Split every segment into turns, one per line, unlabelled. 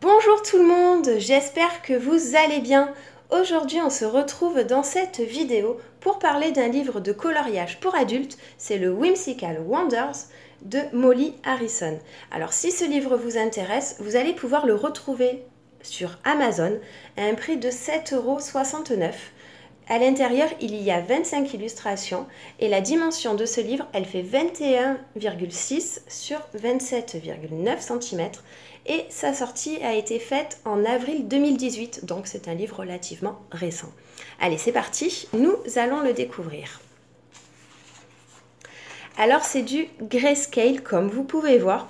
Bonjour tout le monde, j'espère que vous allez bien. Aujourd'hui on se retrouve dans cette vidéo pour parler d'un livre de coloriage pour adultes, c'est le Whimsical Wonders de Molly Harrison. Alors si ce livre vous intéresse, vous allez pouvoir le retrouver sur Amazon à un prix de 7,69 euros. À l'intérieur, il y a 25 illustrations et la dimension de ce livre, elle fait 21,6 sur 27,9 cm et sa sortie a été faite en avril 2018, donc c'est un livre relativement récent. Allez, c'est parti, nous allons le découvrir. Alors c'est du grayscale comme vous pouvez voir.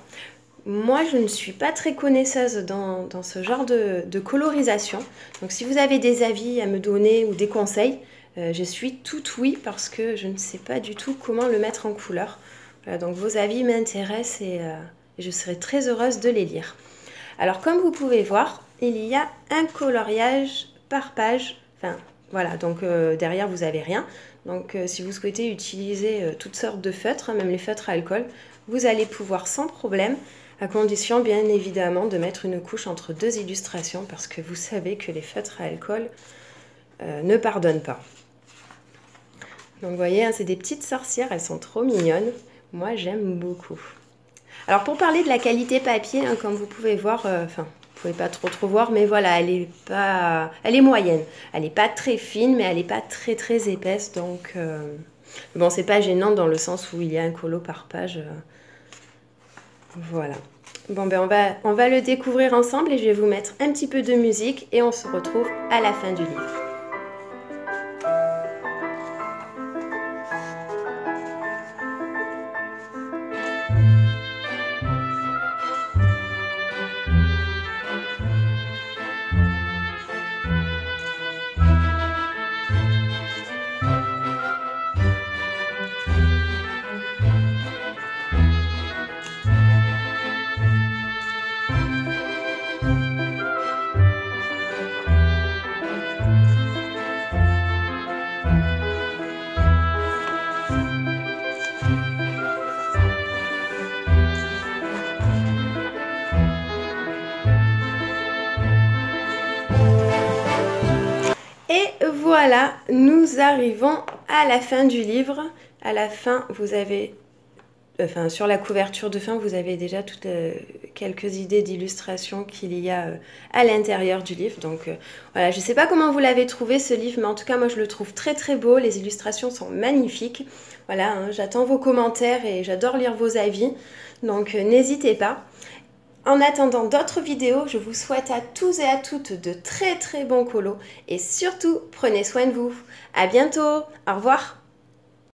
Moi, je ne suis pas très connaisseuse dans, ce genre de, colorisation. Donc, si vous avez des avis à me donner ou des conseils, euh, je suis tout oui parce que je ne sais pas du tout comment le mettre en couleur. donc, vos avis m'intéressent et, euh, je serai très heureuse de les lire. Alors, comme vous pouvez voir, il y a un coloriage par page. Enfin, voilà, donc euh, derrière, vous n'avez rien. Donc, si vous souhaitez utiliser toutes sortes de feutres, même les feutres à alcool, vous allez pouvoir sans problème à condition bien évidemment de mettre une couche entre deux illustrations parce que vous savez que les feutres à alcool euh, ne pardonnent pas. Donc vous voyez, hein, c'est des petites sorcières, elles sont trop mignonnes. Moi j'aime beaucoup. Alors pour parler de la qualité papier, hein, comme vous pouvez voir, euh, enfin vous pouvez pas trop trop voir, mais voilà, elle est pas, elle est moyenne. Elle n'est pas très fine, mais elle n'est pas très très épaisse, donc euh, bon c'est pas gênant dans le sens où il y a un colo par page. Voilà. Bon, ben on va, on va le découvrir ensemble et je vais vous mettre un petit peu de musique et on se retrouve à la fin du livre. Voilà, nous arrivons à la fin du livre. À la fin, vous avez, enfin sur la couverture de fin, vous avez déjà toutes euh, quelques idées d'illustration qu'il y a euh, à l'intérieur du livre. Donc euh, voilà, je ne sais pas comment vous l'avez trouvé ce livre, mais en tout cas moi je le trouve très très beau. Les illustrations sont magnifiques. Voilà, hein, j'attends vos commentaires et j'adore lire vos avis. Donc n'hésitez pas. En attendant d'autres vidéos, je vous souhaite à tous et à toutes de très très bons colos et surtout prenez soin de vous. À bientôt, au revoir.